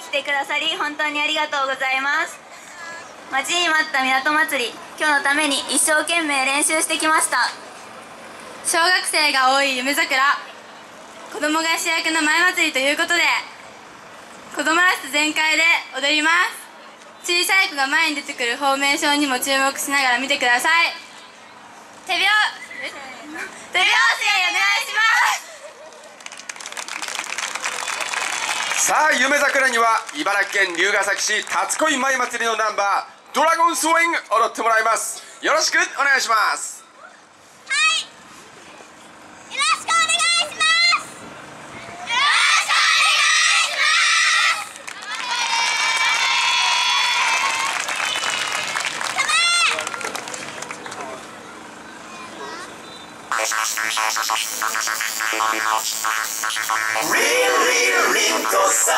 来てくださり本当にありがとうございます。待ちに待った港祭り今日のために一生懸命練習してきました。小学生が多い夢桜子供が主役の前祭りということで子供らしさ全開で踊ります。小さい子が前に出てくるフォーメーションにも注目しながら見てください。手拍手拍子。お願いしますさあ夢桜には茨城県龍ケ崎市辰恋舞祭りのナンバードラゴンスウィング踊ってもらいます。よろしくお願いします。リリリンとさ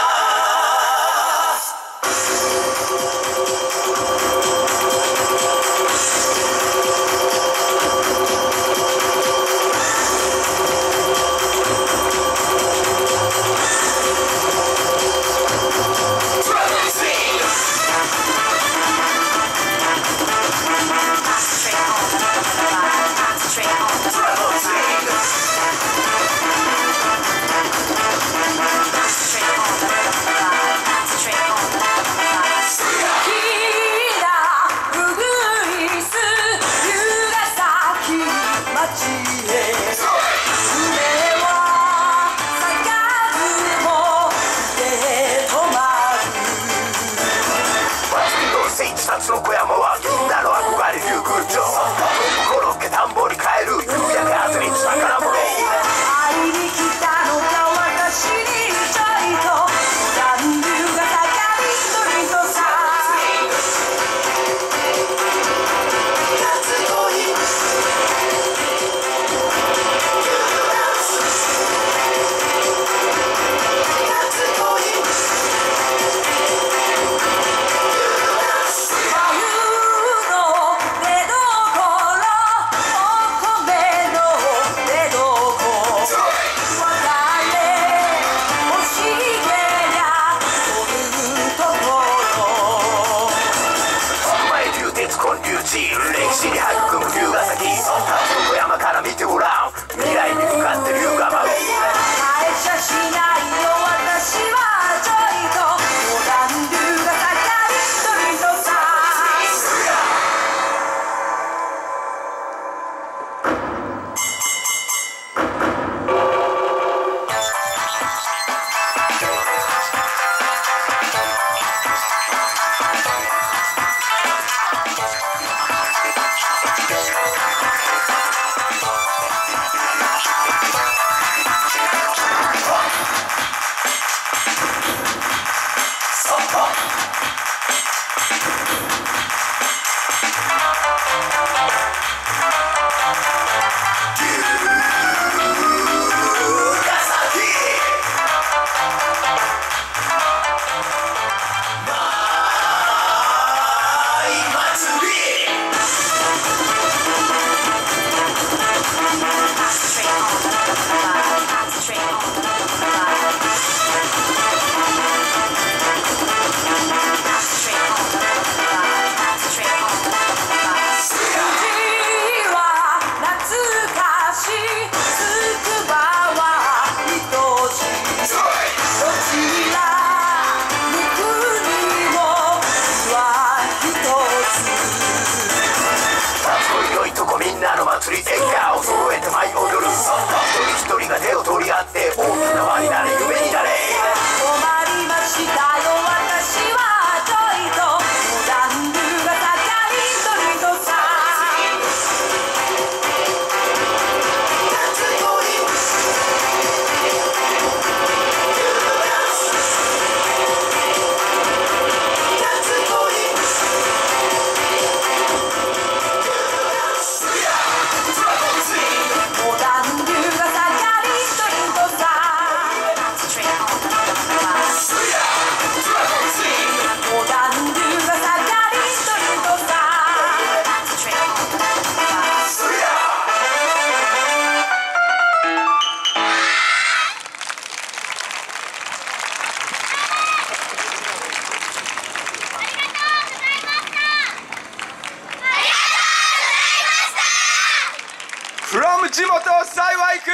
地元幸区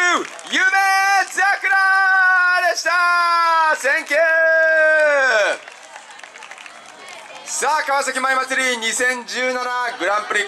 夢桜でした。選挙さあ川崎舞祭り2017グランプリ